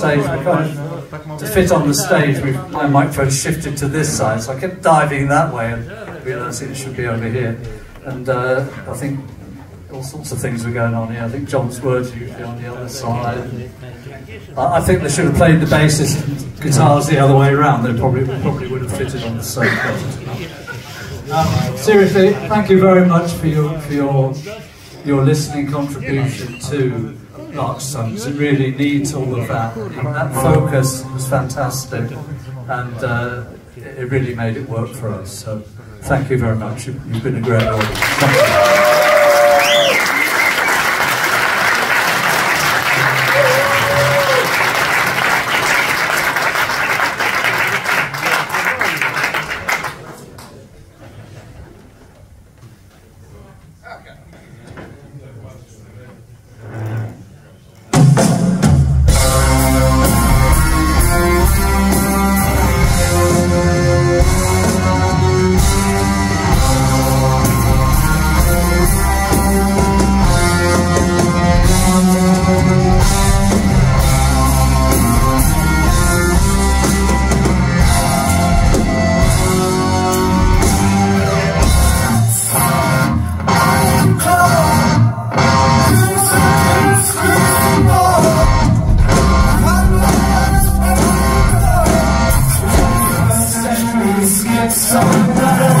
stage, of, to fit on the stage, my microphone shifted to this side, so I kept diving that way and realising it should be over here. And uh, I think all sorts of things were going on here. I think John's words usually on the other side. I, I think they should have played the basses and guitars the other way around. They probably probably would have fitted on the same. Um, seriously, thank you very much for your for your your listening contribution to Songs. It really needs all of that. That focus was fantastic, and uh, it really made it work for us. So, thank you very much. You've, you've been a great audience. get some better.